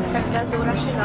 la carta de una cena.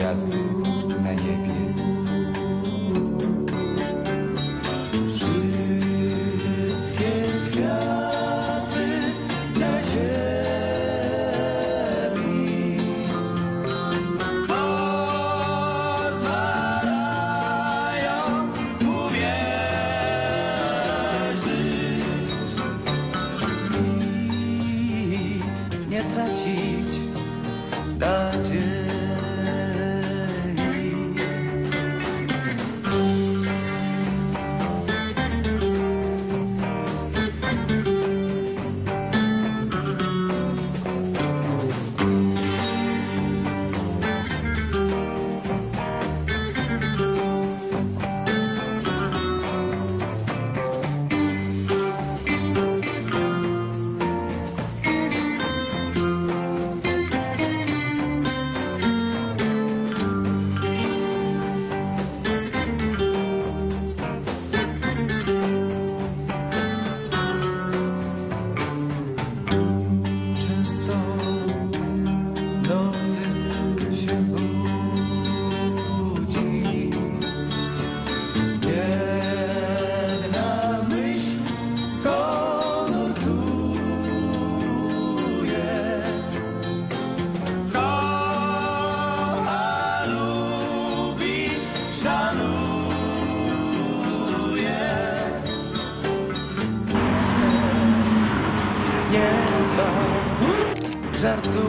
gwiazdy na niebie. Wszystkie kwiaty na ziemi pozwalają uwierzyć i nie tracić nadziei. sartu